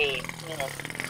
three minutes.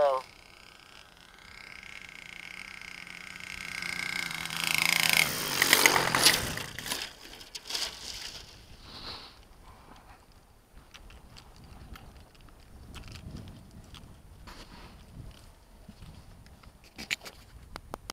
Hello.